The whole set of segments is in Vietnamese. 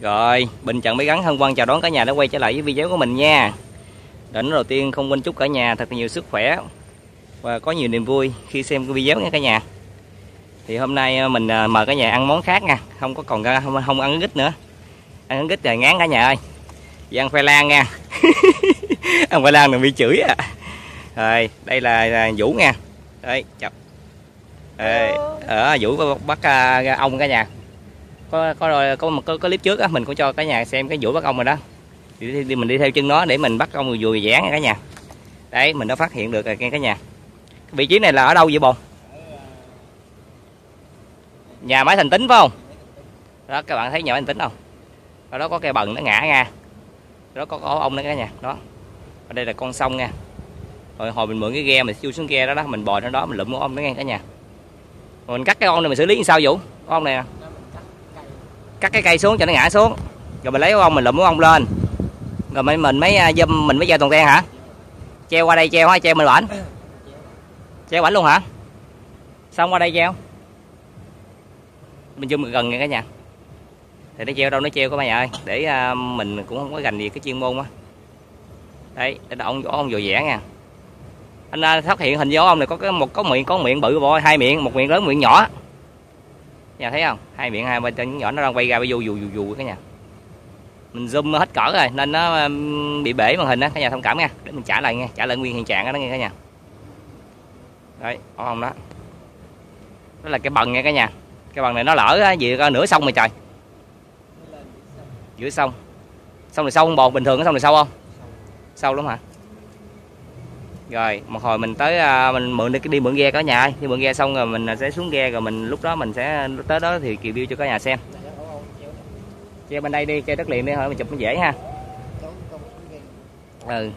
Rồi, Bình Trần Máy Gắn Hân Quang chào đón cả nhà đã quay trở lại với video của mình nha. Đến đầu tiên không quên chúc cả nhà thật nhiều sức khỏe Và có nhiều niềm vui khi xem cái video nha cả nhà. Thì hôm nay ờ, mình ờ, mời cả nhà ăn món khác nha Không có còn không, không ăn gít nữa. Ăn gít là ngán cả nhà ơi. Vì ăn khoai lang nha. Ăn khoai lang đừng bị chửi à. Rồi, đây là, là Vũ nha. Đây, chào Đây, ở Vũ bắt uh, ông cả nhà có có rồi có một có, có clip trước á mình cũng cho cả nhà xem cái vũ bắt ong rồi đó. Thì thì mình đi theo chân nó để mình bắt ong vừa dán cả nhà. Đấy mình đã phát hiện được rồi cả nhà. Vị trí này là ở đâu vậy bồn? Nhà máy thành tính phải không? Đó các bạn thấy nhà máy thành tính không? Ở đó có cây bần nó ngã nha đó có có ong nữa cả nhà. Đó. Ở đây là con sông nha. Rồi hồi mình mượn cái ghe mình chui xuống ghe đó đó mình bò trên đó mình lụm ong nó nghe cả nhà. Rồi mình cắt cái ong này mình xử lý như sao vũ? Ong này nè cắt cái cây xuống cho nó ngã xuống. Rồi mình lấy ông mình lụm ông lên. Rồi mình à, mình mới dâm mình mới gieo toàn ten hả? Treo qua đây treo hay treo mình bển. Treo bển luôn hả? Xong qua đây treo. Mình zoom gần nha cả nhà. Thì nó treo đâu nó treo các bạn ơi. Để uh, mình cũng không có gành gì cái chuyên môn á đấy để ông võ ông vừa vẽ nha. Anh uh, phát hiện hình gió ông này có cái một có miệng có miệng bự bò hai miệng một miệng lớn miệng nhỏ nhà thấy không? Hai miệng hai bên trên nhỏ nó đang quay ra, bay dù dù dù dù cái nhà. Mình zoom hết cỡ rồi, nên nó um, bị bể màn hình đó cả nhà thông cảm nha. Để mình trả lại nha, trả lại nguyên hiện trạng đó nghe cả nhà. Đấy, có không đó? Đó là cái bần nha cả nhà. Cái bần này nó lỡ gì nửa sông rồi trời. Giữa sông. Sông này sâu không bồn, bình thường cái sông này sâu không? Sâu lắm hả? Rồi, một hồi mình tới à, mình mượn đi đi mượn ghe cả nhà đi mượn ghe xong rồi mình à, sẽ xuống ghe rồi mình, lúc đó mình sẽ, tới đó thì review cho cả nhà xem. Che bên đây đi, che đất liền đi, thôi mình chụp nó dễ ha. Ừ.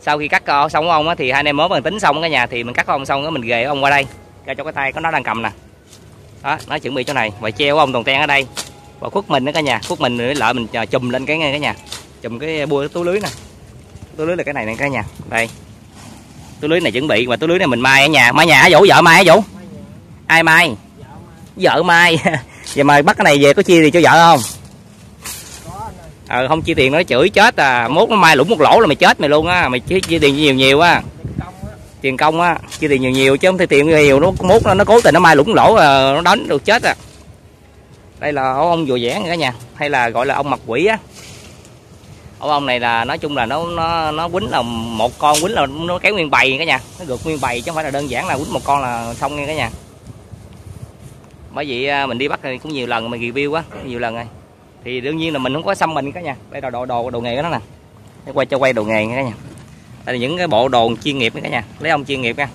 Sau khi cắt xong ông á thì hai anh em mới bằng tính xong cả nhà thì mình cắt ông xong đó mình ghề ông qua đây. Ra cho cái tay có nó đang cầm nè. Đó, nó chuẩn bị chỗ này. Và treo ông toàn ten ở đây. Và khuất mình đó cả nhà. Khuất mình lợi mình à, chùm lên cái ngay cả nhà. Chùm cái bua túi lưới nè. Túi lưới là cái này nè cả nhà. Đây túi lưới này chuẩn bị mà túi lưới này mình mai ở nhà. Mai nhà hả vũ? Vợ mai hả vũ? Ai mai? Vợ mai. Giờ mày bắt cái này về có chia gì cho vợ không? Ờ không chia tiền nó chửi chết à. Mốt nó mai lũng một lỗ là mày chết mày luôn á. Mày chia, chia tiền nhiều nhiều á. Tiền công á. Chia tiền nhiều nhiều chứ không thể tiền nhiều. Nó mốt nó, nó cố tình nó mai lũng lỗ à, nó đánh được chết à. Đây là ông vừa vẽ cả nhà. Hay là gọi là ông mặt quỷ á ổ ong này là nói chung là nó nó nó quýnh là một con quýnh là nó kéo nguyên bầy cả nhà. Nó gượt nguyên bầy chứ không phải là đơn giản là quýnh một con là xong nghe cả nhà. Bởi vậy à, mình đi bắt thì cũng nhiều lần mình review quá nhiều lần rồi. Thì đương nhiên là mình không có xăm mình cả nhà. Đây là đồ đồ đồ nghề đó nè. Để quay, cho quay đồ nghề cả nhà. Đây là những cái bộ đồ chuyên nghiệp cả nhà. Lấy ông chuyên nghiệp nha.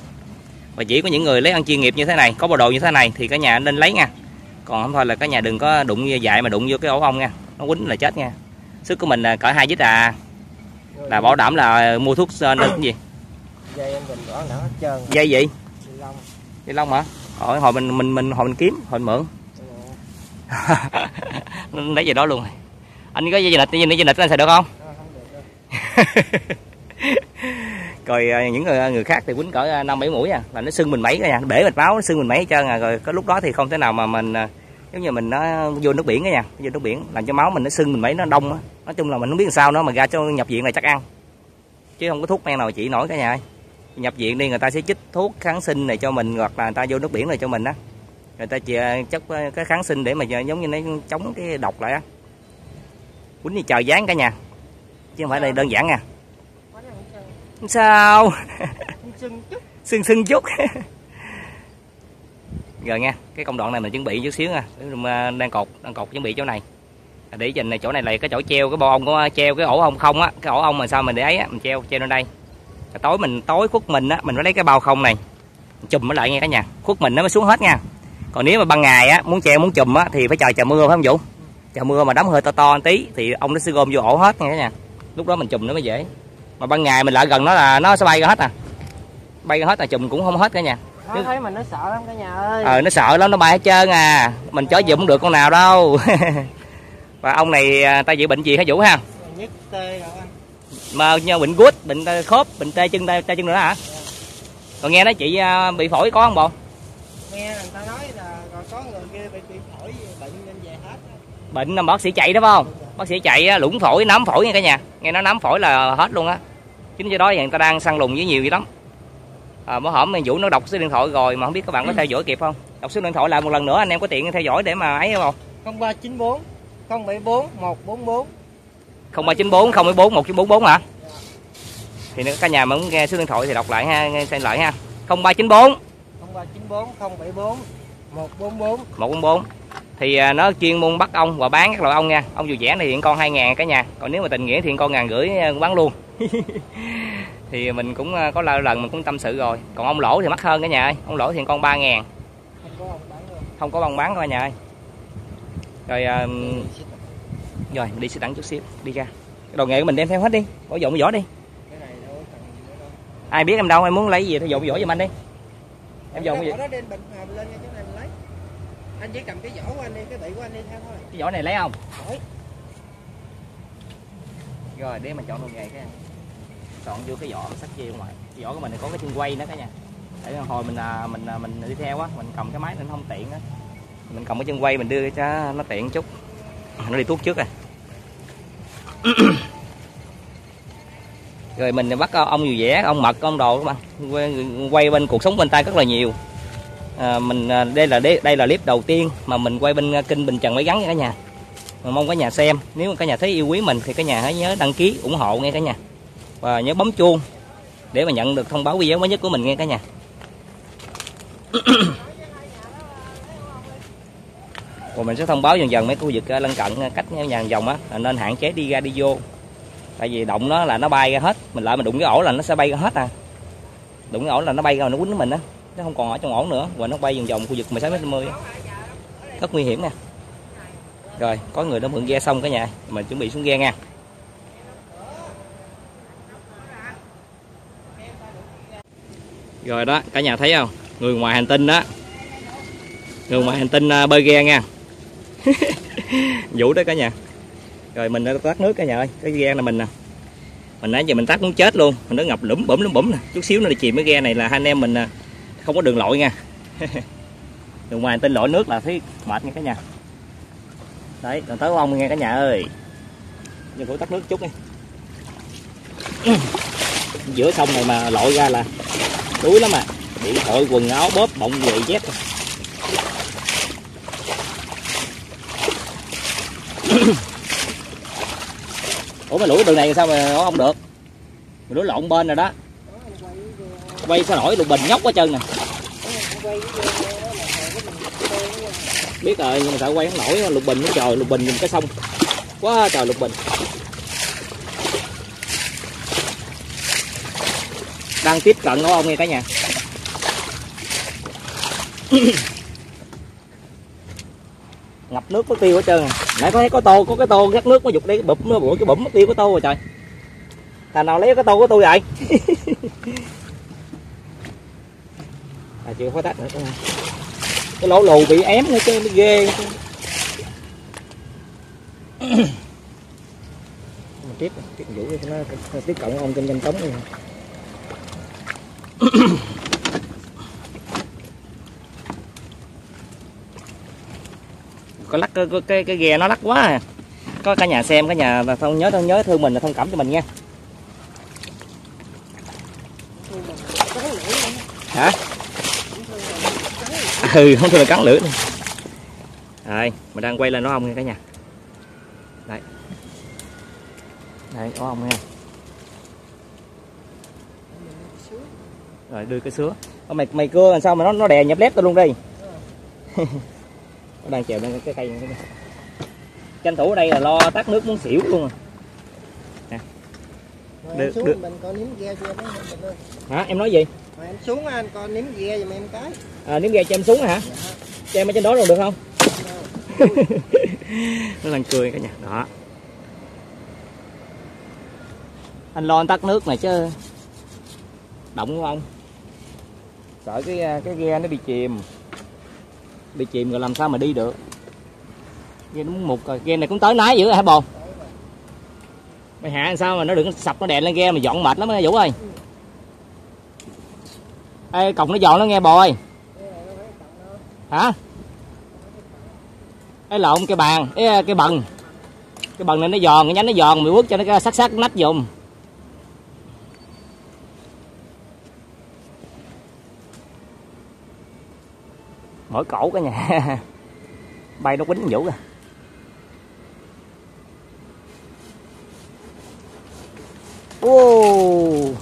Và chỉ có những người lấy ăn chuyên nghiệp như thế này, có bộ đồ như thế này thì cả nhà nên lấy nha. Còn không thôi là cả nhà đừng có đụng dại mà đụng vô cái ổ ong nha. Nó quýnh là chết nha sức của mình cỡ hai lít à. Là bảo đảm là mua thuốc nên cái gì? Dây em bình nở hết trơn. Dây gì? Lông. Dây lông hả? Hồi hồi mình mình mình hồi mình kiếm hồi mình mượn. Lấy gì đó luôn. Anh có dây nịch dây nịch anh xài được không? Rồi những người người khác thì quýnh cỡ năm bảy mũi à. Là nó sưng mình mấy nha. Bể mạch máu nó sưng mình mấy hết trơn à. Rồi có lúc đó thì không thể nào mà mình giống như mình nó vô nước biển đó nha vô nước biển làm cho máu mình nó sưng mình mấy nó đông á. Nói chung là mình không biết làm sao nữa mà ra cho nhập viện là chắc ăn. Chứ không có thuốc men nào chỉ nổi cả nhà ơi. Nhập viện đi người ta sẽ chích thuốc kháng sinh này cho mình hoặc là người ta vô nước biển này cho mình á. Người ta chỉ chất cái kháng sinh để mà giống như nó chống cái độc lại á. Quýnh đi chờ dán cả nhà. Chứ không phải đây đơn giản nha. Sao. Sưng sưng chút rồi nha, cái công đoạn này mình chuẩn bị chút xíu nha. À, đang cột đang cột chuẩn bị chỗ này. À, để dành này, chỗ này là cái chỗ treo, cái bo ong có à, treo cái ổ ong không á. Cái ổ ong mà sao mình để ấy á, mình treo treo lên đây. Tối mình, tối khuất mình á, mình phải lấy cái bao không này chùm nó lại nha cả nhà. Khuất mình nó mới xuống hết nha. Còn nếu mà ban ngày á, muốn treo, muốn chùm á, thì phải chờ chờ mưa phải không vũ? Chờ mưa mà đóng hơi to to một tí, thì ông nó sẽ gom vô ổ hết nha cả nhà. Lúc đó mình chùm nó mới dễ. Mà ban ngày mình lại gần nó là nó sẽ bay ra hết à. Bay ra hết là chùm cũng không hết cả nhà nó thấy mình nó sợ lắm cả nhà ơi. Ờ nó sợ lắm nó bay hết trơn à. Mình chó dùm được con nào đâu. Và ông này ta bị bệnh gì hả vũ ha? Nhất tê rồi anh mà nhờ bệnh gút bệnh khớp bệnh tê chân tê, tê chân nữa hả? Còn nghe nói chị bị phổi có không bộ? Nghe người ta nói là có người kia bị bị phổi bệnh nên về hết bệnh là bác sĩ chạy đó phải không? Bác sĩ chạy lũng phổi nấm phổi nha cả nhà. Nghe nó nấm phổi là hết luôn á. Chính do đó người ta đang săn lùng với nhiều vậy lắm à, bữa hổm vũ nó đọc số điện thoại rồi mà không biết các bạn có theo dõi kịp không? Đọc số điện thoại lại một lần nữa anh em có tiện theo dõi để mà ấy không? 0394 074 144 0394 014 1944 hả? Thì nếu cả nhà mà muốn nghe số điện thoại thì đọc lại ha nghe xem lại ha. 0394 0394 074 144 144 thì à, nó chuyên môn bắt ong và bán các loại ong nha. Ong dù vẽ này hiện con 2 ngàn cả nhà. Còn nếu mà tình nghĩa thì con ngàn rưỡi à, bán luôn thì mình cũng à, có lần mình cũng tâm sự rồi. Còn ong lỗ thì mắc hơn cả nhà ơi. Ong lỗ thì con 3 ngàn. Không có ông bán luôn không có bông bán cả nhà ơi. Rồi à, rồi mình đi xe đẳng chút xíu. Đi ra. Cái đồ nghề của mình đem theo hết đi. Bỏ dọn vỏ đi. Ai biết em đâu em muốn lấy gì thì dọn vỏ giùm anh đi. Em dọn cái gì? À, mình anh chỉ cầm cái vỏ của anh đi cái bị của anh đi theo thôi. Cái vỏ này lấy không? Rồi để mà chọn đồ nghề cái chọn vô cái vỏ sắt chia ngoài. Vỏ của mình này có cái chân quay nữa cả nhà. Để hồi mình à, mình à, mình đi theo á mình cầm cái máy nên không tiện á. Mình cầm cái chân quay mình đưa cho nó tiện chút. Nó đi tuốt trước rồi à. rồi mình bắt ông nhiều vẻ ông mật ông đồ các bạn. Quay, quay bên cuộc sống bên tay rất là nhiều. À, mình đây là đây, đây là clip đầu tiên mà mình quay bên kênh Bình Trần Máy Gắn nha cả nhà. Mình mong cả nhà xem. Nếu mà cả nhà thấy yêu quý mình thì cả nhà hãy nhớ đăng ký ủng hộ nghe cả nhà và nhớ bấm chuông để mà nhận được thông báo video mới nhất của mình nghe cả nhà. Và mình sẽ thông báo dần dần mấy khu vực à, lân cận à, cách nhà vòng á nên hạn chế đi ra đi vô. Tại vì động nó là nó bay ra hết mình lại mình đụng cái ổ là nó sẽ bay ra hết à. Đụng cái ổ là nó bay ra nó quýnh mình á nó không còn ở trong ổ nữa và nó bay vòng vòng khu vực 16 m 50 rất nguy hiểm nè rồi có người đã mượn ghe xong cả nhà mình chuẩn bị xuống ghe nha rồi đó, cả nhà thấy không? Người ngoài hành tinh đó. Người ngoài hành tinh à, bơi ghe nha. Vũ đó cả nhà. Rồi mình đã tắt nước cả nhà ơi, cái ghe là mình nè. Mình nãy giờ mình tắt muốn chết luôn, mình nó ngập lủm bủm lúm bủm nè. Chút xíu nữa là chìm cái ghe này là hai anh em mình à, không có đường lội nha. Đường ngoài tên lội nước là thấy mệt nha cả nhà. Đấy, còn tới ông nghe cả nhà ơi. Nhưng phải tắt nước chút đi. Giữa sông này mà lội ra là đuối lắm à. Bị hội quần áo bóp bọng giày dép. Ủa mà lũi đường này sao mà không được? Mình lũi lộn bên rồi đó. Quay sao nổi lục bình nhóc quá trơn nè biết rồi, nhưng mà sợ quay không nổi, lục bình nó trời, lục bình nhìn cái sông. Quá trời lục bình. Đang tiếp cận của ông nghe cả nhà. Ngập nước có tiêu hết trơn à. nãy có thấy có tô, có cái tô gắt nước nó dục đây cái bụm nó bụi cái bụm mất tiêu có tô rồi trời. Thằng nào lấy cái tô của tôi vậy? À chưa có tách nữa. Cái lỗ lù bị ém nữa chứ, nó ghê tiếp tiếp vũ nó tiếp cận ông kinh doanh tống này. có lắc, cái cái cái ghe nó lắc quá à. có cả nhà xem, cả nhà là không nhớ không nhớ thương mình là thông cảm cho mình nha. Hả? Ừ không thương là cắn lưỡi này. rồi mình đang quay lên nó không nha, cả nhà. Đây. Đây có ông nha. Rồi đưa cái sứa mày mày cưa làm sao mà nó nó đè nhập lép tao luôn đi nó đang chèo lên cái cây này. tranh thủ ở đây là lo tắt nước muốn xỉu luôn à. Rồi xuống được. mình coi nếm ghe cho em hả? Em nói gì? Rồi em xuống anh coi nếm ghe giùm em cái. À, nếu ghe cho em xuống hả? Cho em ở trên đó luôn được không? Nó đang cười cả nhà. Đó. Anh lo anh tắt nước này chứ. Động không sợ cái à, cái ghe nó bị chìm. Bị chìm rồi làm sao mà đi được? Ghe nó một mục rồi. Ghe này cũng tới nái dữ rồi hả bồ? Mày hạ làm sao mà nó đừng sập nó đè lên ghe mà dọn mệt lắm á, vũ ơi. Ê, cọc nó dọn nó nghe, bồ ơi. Hả? Cái lộn, cái bàn. Cái cái bần. Cái bần này nó giòn, cái nhánh nó giòn, mày quất cho nó sắc sắc nách dùng mở cổ cả nhà. Bay nó quýnh vũ kìa ô.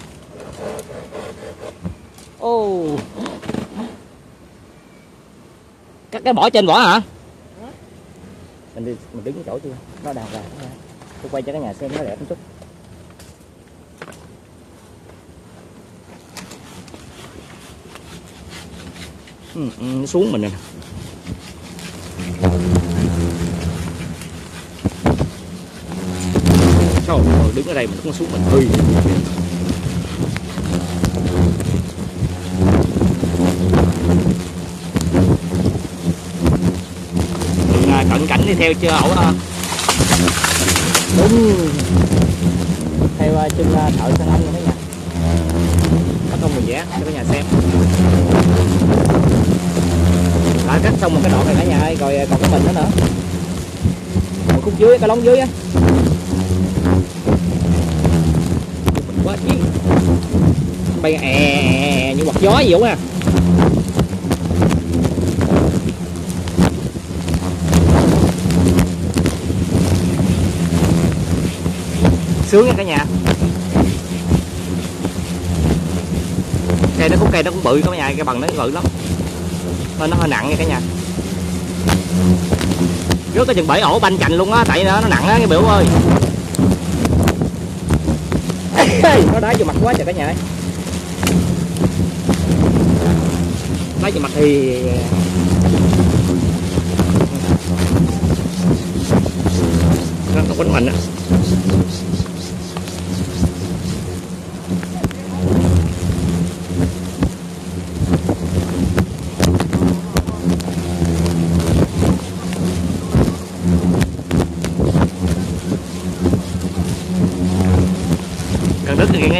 Ô. Các cái bỏ trên vỏ hả? Mình đi mình đứng chỗ chưa nó đào ra. Tôi quay cho cái nhà xem nó đẹp một chút nó xuống mình nè. Ơi, đứng ở đây mình nó xuống mình à, cận cảnh đi theo chưa ẩu ha đúng. Theo chân thợ sang anh đấy nha bắt công mình vẽ cho cả nhà xem đã cắt xong một cái đoạn này cả nhà ơi rồi à, còn cái mình nữa nữa. Một khúc dưới cái lóng dưới á. Mình quá chiến bay è, è, như quạt gió gì vậy à? Sướng nha cả nhà. Cây nó cũng cây nó cũng bự cả nhà cái bằng nó bự lắm nên nó hơi nặng nha cả nhà. Rất cái chừng bảy ổ banh chành luôn á tại nó, nó nặng á cái biểu ơi. Nó đá vô mặt quá trời cả nhà ơi. Đá vô mặt thì nó nó quánh mình á.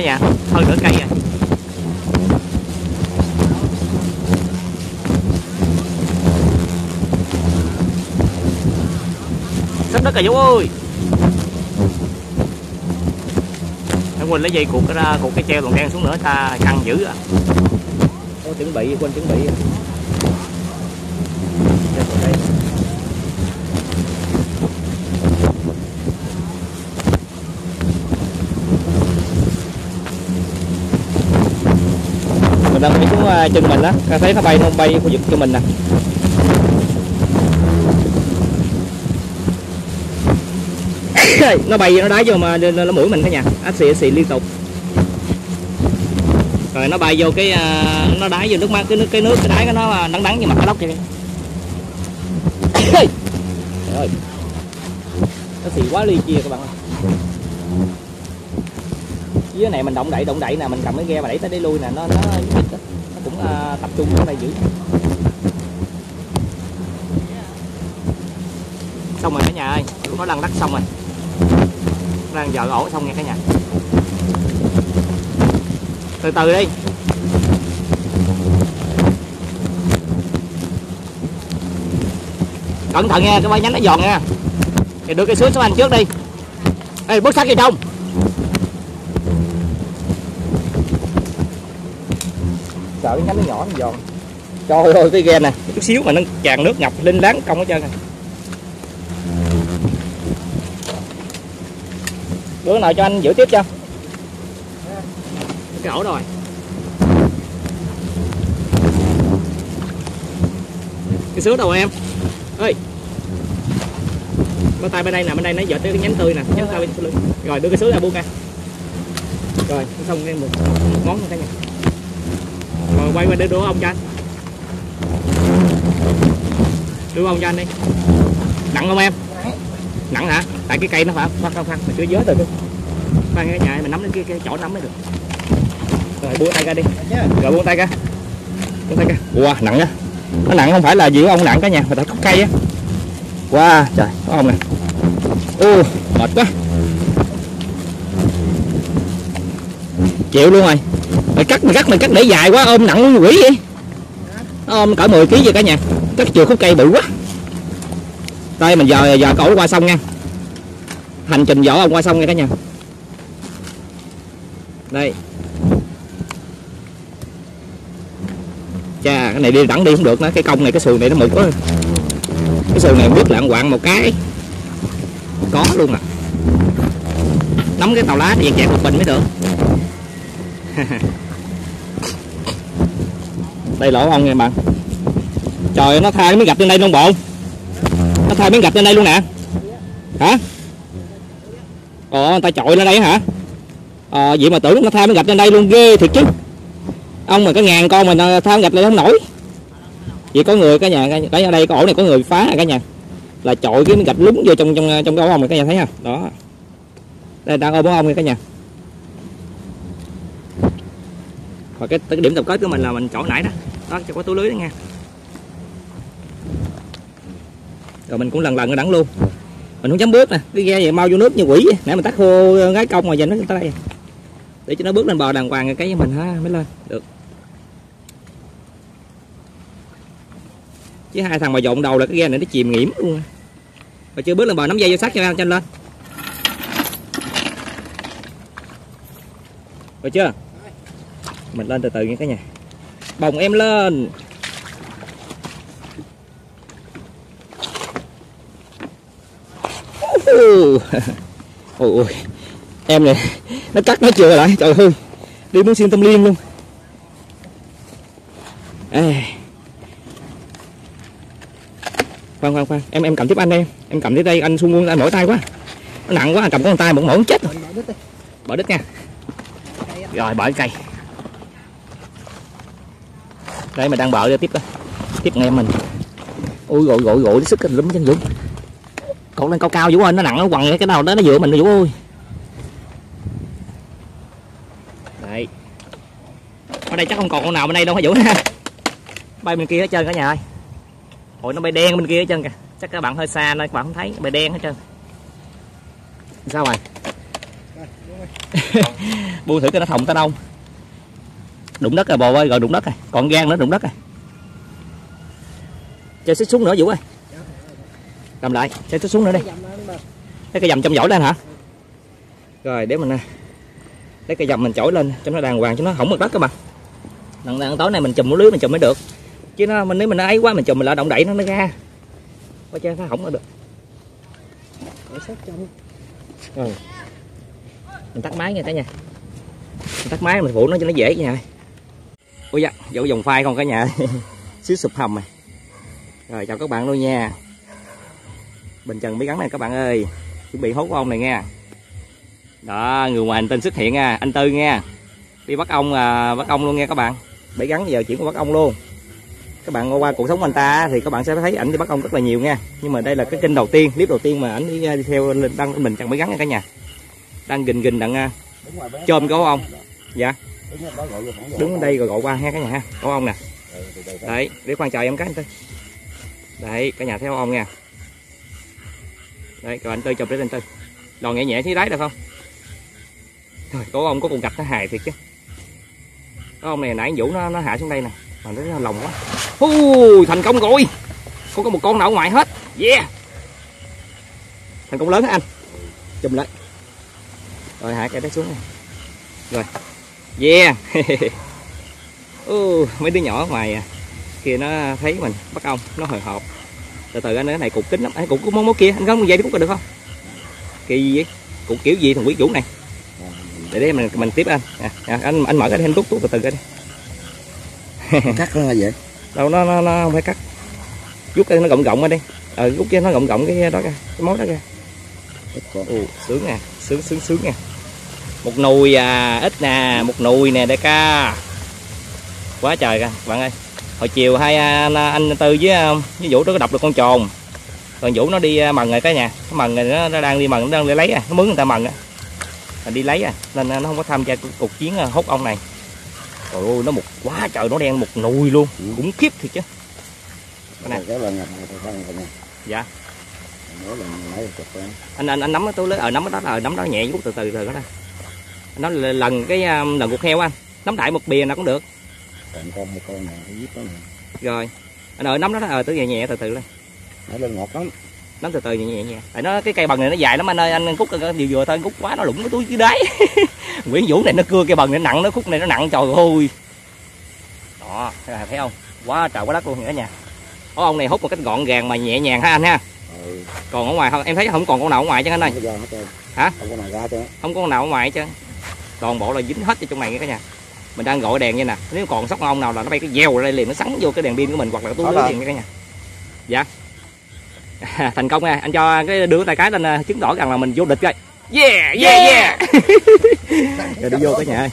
Cả nhà hơn nửa cây à. rồi sắp đất rồi vũ ơi. Để quên lấy dây cuộc cái ra cột cái treo lồng đen xuống nữa, ta căng dữ à. Có chuẩn bị, quên chuẩn bị à. Mình đang bay xuống chân mình á. Thấy nó bay không bay khu vực cho mình nè. Nó bay nó đá vô mà nó, mũi mình cả nhà á xì xì liên tục. Rồi nó bay vô cái ờ, nó đá vô nước mắt cái nước cái nước cái đáy cái nó ờ, đắng đắng như mặt cá lóc vậy Trời ơi. Nó xì quá ly chia các bạn ơi dưới này mình động đậy động đậy nè mình cầm cái ghe mà đẩy tới đi lui nè nó nó nó cũng uh, tập trung ở đây giữ. Xong rồi cả nhà ơi có lăn đất xong rồi. Đang dợ ổ xong nha cả nhà. Từ từ đi. Cẩn thận nha cái vai nhánh nó giòn nha. Thì đưa cái xuống xuống anh trước đi. Ê, bước sát vào trong sợ cái nhánh nó nhỏ nó giòn. Trời ơi cái ghe nè chút xíu mà nó tràn nước ngập linh láng công hết trơn này bữa nào cho anh giữ tiếp cho. Cái ổ rồi. Cái sứa đâu em? Ơi có tay bên đây nè bên đây nó dợt tới cái nhánh tươi nè nhánh tươi bên lưng. Rồi đưa cái sứa ra buông ra rồi xong cái một, một món nữa cả nhà rồi quay qua để đưa ông cho anh. Đưa ông cho anh đi. Nặng không em? Nặng hả? Tại cái cây nó phải khoan khoan khoan mình chưa giới từ khoan cái nhà mình nắm đến cái, cái chỗ nắm mới được. Rồi buông tay ra đi. Rồi buông tay ra. Buông tay ra. Wow nặng á. Nó nặng không phải là gì ông nặng cả nhà mà tại cốc cây á. Wow trời có ông nè. Ô mệt quá. Chịu luôn rồi mày cắt mày cắt mày cắt để dài quá, ôm nặng như quỷ vậy. Ôm cỡ 10 kg vậy cả nhà. Cắt chừa khúc cây bự quá. Đây, mình giờ giờ cổ qua sông nha. Hành trình vỏ ông qua sông nha cả nhà. Đây. Cha cái này đi đẳng đi không được nữa. Cái công này, cái sườn này nó mực quá. Cái sườn này bước lạng quạng một cái. Có luôn à. Nắm cái tàu lá thì chẹt một bình mới được. đây lỗ ông nha bạn trời nó thay miếng gạch trên đây luôn bộ. Nó thay miếng gạch trên đây luôn nè. Hả? Ồ người ta chọi lên đây hả? Ờ vậy mà tưởng nó thay miếng gạch trên đây luôn ghê thiệt chứ. Ông mà có ngàn con mà thay gạch lên không nổi. Vậy có người cái nhà cái ở đây có ổ này có người phá cả nhà? Là chọi cái miếng gạch lúng vô trong trong trong cái ổ ông này cả nhà thấy không đó. Đây đang ôm bố ông cả nhà. Và cái, cái điểm tập kết của mình là mình chỗ nãy đó đó cho qua túi lưới đó nha. Rồi mình cũng lần lần đẳng luôn. Mình không dám bước nè, cái ghe vậy mau vô nước như quỷ vậy. nãy mình tắt khô gái công rồi giờ nó tới đây. Để cho nó bước lên bờ đàng hoàng cái với mình ha, mới lên. Được. Chứ hai thằng mà dọn đầu là cái ghe này nó chìm nghiễm luôn mà chưa bước lên bờ, nắm dây vô sát cho anh lên. Rồi chưa? Mình lên từ từ nha cả nhà bồng em lên. Ôi ôi. Em này, nó cắt nó chừa lại. Trời ơi, đi muốn xin tâm liên luôn. À. khoan khoan khoan. Em em cầm tiếp anh em. Em cầm tiếp đây, anh xung quân, anh mỏi tay quá. Nó nặng quá anh cầm con tay một mỏi chết. Rồi bỏ đít nha. Rồi bỏ cây đây, mình đang bợ ra tiếp coi. Tiếp nghe mình. Ui, gội gội gội, sức kinh lắm chân dũng. Cột lên cao cao vũ ơi, nó nặng nó quằn cái đầu đó, nó dựa mình vũ ơi. Đây. Ở đây chắc không còn con nào bên đây đâu, hả vũ ha bay bên kia hết trơn cả nhà ơi. Ôi nó bay đen bên kia hết trơn kìa. Chắc các bạn hơi xa nên các bạn không thấy, bay đen hết trơn. Sao rồi? Buông thử cái nó thòng ta đâu đụng đất rồi bò ơi rồi đụng đất rồi. Còn gan nữa, đụng đất rồi. Chơi xích xuống nữa, vũ ơi. Cầm lại, chơi xích xuống nữa đi. Lấy cái dầm trong giỏi lên hả? Rồi, để mình à, lấy cái dầm mình chổi lên cho nó đàng hoàng, cho nó hỏng mực đất các bạn. Lần lần tối nay mình chùm lưới, mình chùm mới được. Chứ nó, mình, nếu mình ấy quá, mình chùm, mình lại động đẩy nó nó ra. Có chơi nó hỏng có được. Rồi ừ. mình tắt máy nha cả nhà. Mình tắt máy, mình phụ nó cho nó dễ nha ôi dạ dẫu dòng phai không cả nhà. Xíu sụp hầm này rồi chào các bạn luôn nha. Bình trần mới gắn này các bạn ơi. Chuẩn bị hốt ông này nha đó người ngoài hành tinh xuất hiện nha anh tư nha đi bắt ông à, bắt ông luôn nha các bạn. Để gắn giờ chuyển qua bắt ông luôn. Các bạn qua cuộc sống anh ta thì các bạn sẽ thấy ảnh đi bắt ông rất là nhiều nha nhưng mà đây là cái kênh đầu tiên clip đầu tiên mà ảnh đi, đi theo lên đăng mình chẳng mới gắn nha cả nhà. Đang gình gình đặng chôm có ông. Dạ đứng đây rồi gọi qua ha cả nhà ha có ông nè. Đấy để khoan chờ em cái anh tư đấy cả nhà theo ông nha. Đấy rồi anh tư chụp để anh tư đòn nhẹ nhẹ thế đáy được không? Trời, có ông có con gạch nó hài thiệt chứ. Có ông này nãy vũ nó nó hạ xuống đây nè. Mà nó lòng quá. Hu, thành công rồi. Không có một con nào ở ngoài hết. Yeah. Thành công lớn hả anh. Chùm lại. Rồi hạ cái đấy xuống này rồi yeah. Uh, mấy đứa nhỏ ngoài à. kia nó thấy mình bắt ông nó hồi hộp. Từ từ anh cái này cục kính lắm. Anh cục có món món kia anh có dây đi cục được không? Kỳ gì vậy? Cục kiểu gì thằng quý chủ này? Để đấy mình mình tiếp anh. À, à, anh anh mở cái hình rút từ từ cái đi cắt nó vậy? Đâu nó nó, nó không phải cắt. Rút cái nó gọng gọng ra đi. Ờ rút cái nó gọng gọng cái đó ra cái mối đó ra. Ồ, sướng nè sướng sướng sướng nha một nùi à ít nè một nùi nè đại ca. Quá trời kìa bạn ơi. Hồi chiều hai anh, anh tư với với vũ nó có đập được con trồn. Còn vũ nó đi mần rồi cái nhà. Nó mần rồi nó, nó đang đi mần nó đang đi lấy à nó mướn người ta mần á. Đi lấy à nên nó không có tham gia cuộc chiến hốt ông này. Trời ơi nó một quá trời nó đen một nùi luôn. Ừ. cũng khiếp thiệt chứ. Cái cái là ngập này dạ. Lấy anh anh anh nắm cái túi lưới ở nắm cái đó rồi nắm đó nhẹ chút từ từ từ đó nó lần cái um, lần cuộc heo anh. Nắm đại một bìa nào cũng được. Còn con một con này giết nó này rồi. Anh ơi nắm đó ờ từ nhẹ nhẹ từ từ lên. Nó lên ngọt lắm. Nắm từ từ nhẹ nhẹ nhẹ. Tại nó cái cây bần này nó dài lắm anh ơi. Anh cút vừa vừa thôi anh cút quá nó lủng cái túi dưới đáy. Nguyễn Vũ này nó cưa cây bần này nặng nó khúc này nó nặng trời ơi. Đó thấy không? Quá trời quá đất luôn cả nhà. Ô, ông này hút một cách gọn gàng mà nhẹ nhàng ha anh ha. Ừ. còn ở ngoài không? Em thấy không còn con nào ở ngoài chứ anh ơi. Hả? không có nào ra chứ không có con nào ở ngoài chứ toàn bộ là dính hết cho trong này nha cả nhà. Mình đang gọi đèn như nè nếu còn sóc ong nào là nó bay cái dèo ra liền nó sắn vô cái đèn pin của mình hoặc là túi lưới liền nha cả nhà. Dạ. Thành công nha anh cho cái đưa tay cái lên à, chứng tỏ rằng là mình vô địch rồi. Yeah yeah yeah. rồi đi vô cả nhà ơi.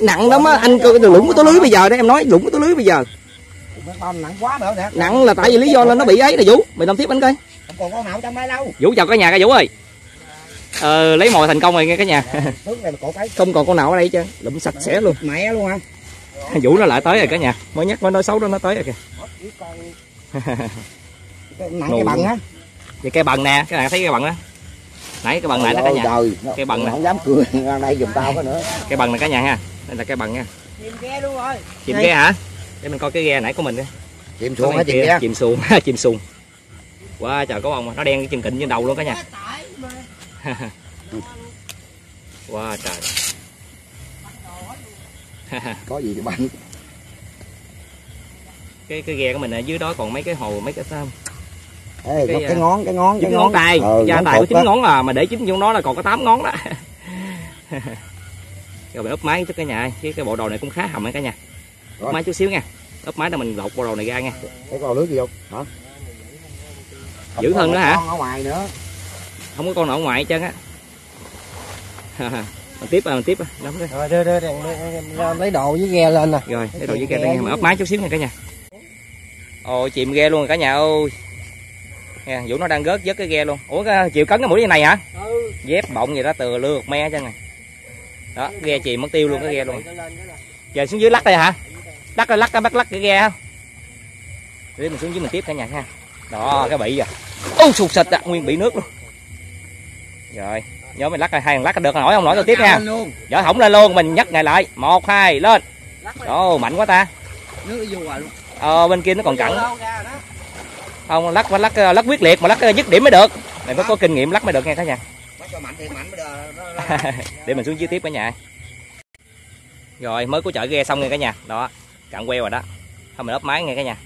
Nặng lắm á anh coi cái lũng của túi lưới bây giờ đấy em nói lũng của túi lưới bây giờ. Nặng quá nữa nè. Nặng là tại vì lý do là nó bị ấy nè vũ. Mày làm tiếp anh coi. Không còn con nào trong đây đâu. Vũ chào cả nhà cả vũ ơi ờ, lấy mồi thành công rồi nghe cả nhà. Này cái. Không còn con nào ở đây chứ. Lụm sạch sẽ luôn. mẹ luôn hả? Vũ nó lại tới rồi cả nhà. Mới nhắc mới nói xấu đó nó tới rồi kìa. Cái Nồi cái bằng á. Vậy cây bằng nè các bạn thấy cây bằng đó nãy cái bằng này đó cả nhà. trời. Cái bằng nè. không dám cười ra đây giùm tao cái nữa. Cây bằng này cả nhà ha. Đây là cây bằng nha. Chìm ghe luôn rồi. Chìm ghe hả? Để mình coi cái ghe nãy của mình đi. Chìm Cái xuống hả này chìm kia. chìm xuồng. Chìm xuồng. Quá trời có ông. Nó đen cái chân kịnh trên đầu luôn cả nhà quá trời. Có gì bằng cái cái ghe của mình ở dưới đó còn mấy cái hồ mấy cái sao Ê, Cái, cái, à, cái ngón cái ngón chín ngón tay. Ờ, da tài có chín ngón à mà để chín vô nó là còn có tám ngón đó. Rồi mình úp máy cho cả nhà chứ cái bộ đồ này cũng khá hầm cả nhà. Úp máy chút xíu nha. Úp máy là mình lột bộ đồ này ra nha. Thấy con nước gì không? Hả? Có hơn nữa hả? ở ngoài nữa không có con nào ở ngoài hết trơn á. Mình tiếp à mình tiếp à. Đóng đi rồi đưa đưa đèn lấy đồ với ghe lên nè. Rồi để đồ với ghe đây mà ấp máy chút xíu nha cả nhà. Ôi chìm ghe luôn cả nhà ơi. Nha vũ nó đang gớt vớt cái ghe luôn. Ủa cái chịu cấn cái mũi như này hả? Ừ. Dép bọng gì đó từ lưa một me chân này đó ghe chìm mất tiêu luôn cái ghe luôn. Giờ xuống dưới lắc đây hả? Lắc lắc cái bắt lắc cái ghe không để mình xuống dưới mình tiếp cả nhà ha. Đó cái bị rồi ô sụt xịt à, nguyên bị nước luôn rồi nhớ mình lắc rồi hai thằng lắc được nổi không nổi tôi tiếp nha. dở hỏng lên luôn mình nhấc ngày lại. Một hai lên. Ồ mạnh quá ta. Ờ bên kia nó còn đó. Không lắc lắc lắc quyết liệt mà lắc dứt điểm mới được. Này phải có kinh nghiệm lắc mới được nha cả nhà. Để mình xuống dưới tiếp cả nhà. Rồi mới cứu trợ ghe xong nha cả nhà. Đó cạn queo rồi đó. Thôi mình ốp máy nha cả nhà.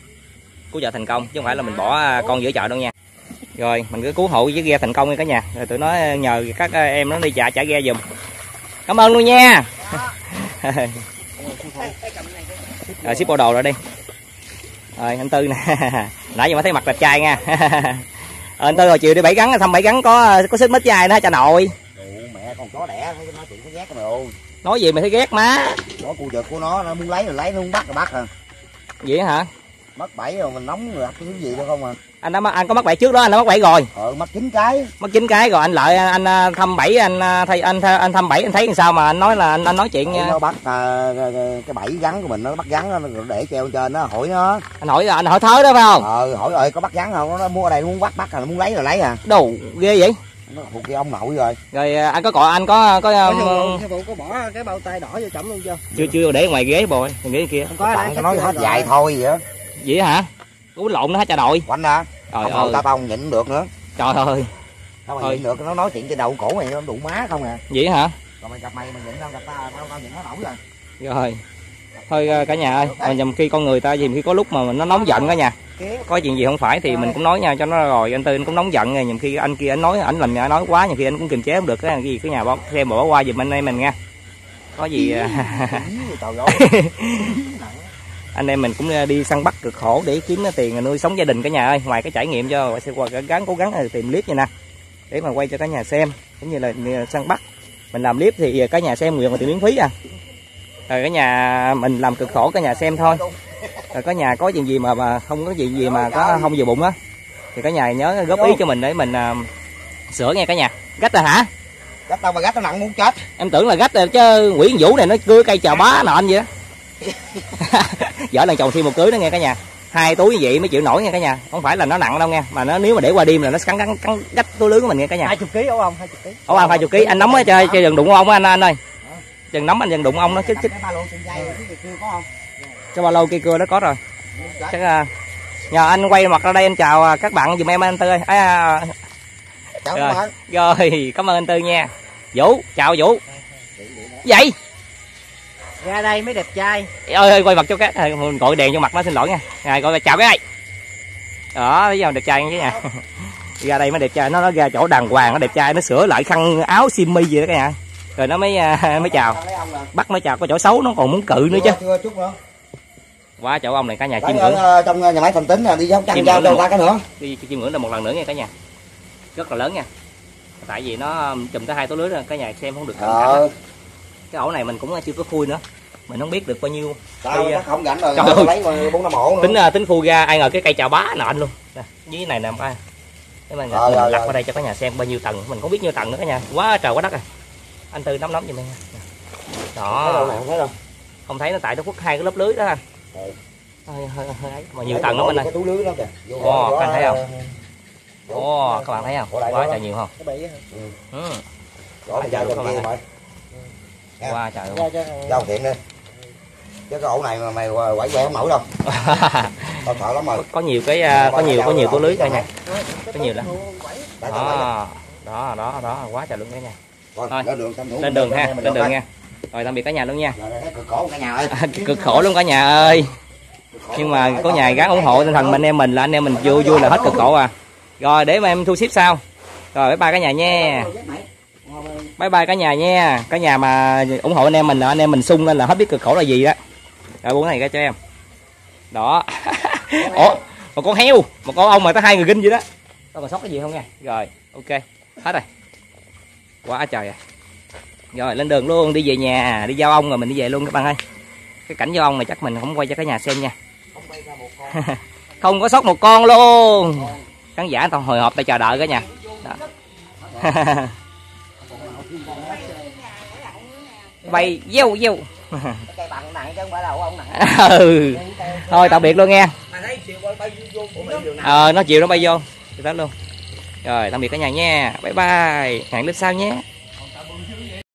Cứu trợ thành công chứ không phải là mình bỏ à, con giữa chợ đâu nha rồi mình cứ cứu hộ với ghe thành công nha cả nhà. Rồi tụi nó nhờ các à, em nó đi trả trả ghe giùm. Cảm ơn luôn nha. Rồi ship bộ đồ rồi đi. Rồi anh tư nè. Nãy giờ mới thấy mặt đẹp trai nha. Ờ, anh tư hồi chiều đi bảy gắn thăm bảy gắn có có xích mít với ai đó cha nội. Mẹ con chó đẻ nói chuyện ghét mày ơi. Nói gì mày thấy ghét má? Nó cu giật của nó nó muốn lấy rồi lấy nó muốn bắt rồi bắt à. Vậy hả mất bảy rồi mình nóng rồi cái gì đâu không à. Anh đã anh có mắc bẫy trước đó anh đã mắc bẫy rồi. Ờ mất chín cái. Mất chín cái rồi anh lợi anh à, thăm bẫy anh à, thay anh anh thăm bẫy anh thấy làm sao mà anh nói là anh, anh nói chuyện à, nó bắt à, cái bẫy gắn của mình nó bắt gắn nó để treo trên nó hỏi nó. Anh hỏi anh hỏi thớ đó phải không? Ờ hỏi ơi có bắt gắn không? Nó mua ở đây muốn bắt bắt là muốn lấy là lấy à. Đồ ghê vậy. Nó thuộc cái ông nội rồi. Rồi anh có cọ anh có có cái um, vụ cái vụ có bỏ cái bao tay đỏ vô chậm luôn chưa? chưa chưa để ngoài ghế bồi ghế kia. Không có tặng nó hết dài thôi vậy đó vậy hả? Cú lộn nó hết cha đội quanh ra trời không ơi. tao tao không nhịn được nữa. Trời ơi. Tao mà nhịn được nó nói chuyện trên đầu cổ mày nó đủ má không à. Vậy hả? Còn mày gặp mày mày nhịn tao gặp tao tao tao nhịn nó nổi rồi. Rồi. Thôi à, cả nhà ơi mà nhầm khi con người ta gì khi có lúc mà nó nóng giận cả nhà có chuyện gì không phải thì mình cũng nói nha cho nó rồi. Anh tư anh cũng nóng giận nha nhầm khi anh kia anh nói anh làm nhà nói quá nhiều khi anh cũng kiềm chế không được cái gì cái nhà bỏ xem bỏ qua giùm anh em mình nha. Có gì ơi anh em mình cũng à, đi săn bắt cực khổ để kiếm tiền nuôi sống gia đình cả nhà ơi. Ngoài cái trải nghiệm cho sẽ gắng cố gắng là tìm clip như nè để mà quay cho cả nhà xem cũng như là à, săn bắt. Mình làm clip thì cả nhà xem nguyện mà tiền miễn phí à. Rồi cả nhà mình làm cực khổ cả nhà xem thôi. Rồi cả nhà có chuyện gì mà mà không có chuyện gì mà có không vừa bụng á thì cả nhà nhớ góp ý cho mình để mình à, sửa nghe cả nhà. Gách rồi hả? Gắt tao mà gắt tao nặng muốn chết. Em tưởng là gách rồi chứ Nguyễn Vũ này nó cưa cây chà bá nọ anh vậy đó vợ lần chồng thêm một cưới đó nghe cả nhà. Hai túi như vậy mới chịu nổi nha cả nhà. Không phải là nó nặng đâu nha mà nó nếu mà để qua đêm là nó cắn cắn cắn gách túi lưới của mình nha cả nhà. Hai chục ký ổ không hai chục ký. Ổ ăn hai chục ký. Anh nóng á chơi chơi đừng đụng ông á anh anh ơi. Chừng nóng anh đừng đụng ông nó chích chích. Cái ba lô trên dây cái kia chưa có không? Cho ba lâu kia cưa nó có rồi. Chắc à, nhờ anh quay mặt ra đây anh chào à, các bạn dùm em anh tư ơi. À, Rồi. bạn. Rồi cảm ơn anh tư nha. Vũ chào vũ. Vậy ra đây mới đẹp trai. Ơi ơi quay mặt cho cái ờ, mình gọi đèn cho mặt nó xin lỗi nha. Rồi gọi là chào cái này đó bây giờ đẹp trai chứ nha ra đây mới đẹp trai nó nó ra chỗ đàng hoàng nó đẹp trai nó sửa lại khăn áo simi gì đó cả nhà rồi nó mới à, mới chào. Bắt mới chào có chỗ xấu nó còn muốn cự nữa chứ. chưa chút nữa. Quá chỗ ông này cả nhà ở, ngưỡng. ờ, trong nhà máy thành tính nè đi Chim chăn cho là ta cái nữa. Đi chim ngưỡng là một lần nữa nha cả nhà. Rất là lớn nha. Tại vì nó chùm tới hai túi lưới rồi cả nhà xem không được ờ. Cái ổ này mình cũng chưa có khui nữa. Mình không biết được bao nhiêu nó à, không rảnh rồi ơi. lấy bốn năm ổ nữa. Tính à, tính khui ra ai ngờ cái cây chào bá anh luôn. Nè, dưới này nè ba. Cái mình, Rồi, mình rồi, đặt rồi. vào đây cho cả nhà xem bao nhiêu tầng. Mình không biết nhiêu tầng nữa cả nhà. Quá trời quá đất rồi. Anh tư nắm nắm giùm em nha. Đó. Không thấy đâu. Không thấy nó tại nó khuất hai cái lớp lưới đó anh. Ừ. hơi, hơi, hơi mà nhiều Thấy tầng lắm anh ơi. cái túi lưới đó kìa. Ồ, đó, các anh thấy không? đó, ồ các bạn thấy không? Quá đó. trời nhiều không? Á. Ừ. đó là mày quá trời cho giao thiện đi. Chứ cái ổ này mà mày quẩy quẹo không nổi đâu. Tao sợ lắm rồi. Có nhiều cái à, có nhiều có nhiều túi lưới cả nhà có nhiều lắm. Tao quẩy đó. Đó đó đó quá trời luôn cả nhà Rồi, Thôi, lên đường tranh thủ lên đường ha lên đường nha. Rồi tạm biệt cả nhà luôn nha. Cực khổ cả nhà ơi. Cực khổ luôn cả nhà ơi. Nhưng mà có nhà gắn ủng hộ tinh thần mình anh em mình là anh em mình vui vui là hết cực khổ à. Rồi để mà em thu ship sau. Rồi bye bye cả nhà nha bye bye cả nhà nha. Cả nhà mà ủng hộ anh em mình là anh em mình sung lên là hết biết cực khổ là gì đó. Rồi buổi này ra cho em. Đó. Ủa một con heo một con ông mà tới hai người kinh vậy đó. Có còn sót cái gì không nha? Rồi ok. Hết rồi. Quá trời à. Rồi lên đường luôn đi về nhà. Đi giao ông rồi mình đi về luôn các bạn ơi. Cái cảnh giao ông này chắc mình không quay cho cả nhà xem nha. Không có sót một con luôn. Khán giả toàn hồi hộp tay chờ đợi cả nhà. Đó. bay dâu dâu ông nặng. Ừ. Thôi tạm biệt luôn vô đường ờ nó chiều nó bay vô. Thì đó luôn. Rồi tạm biệt cả nhà nha. Bye bye. Hẹn lên sau nhé